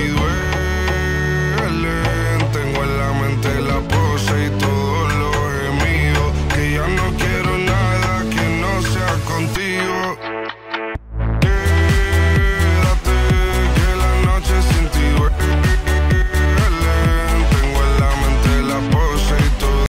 you were.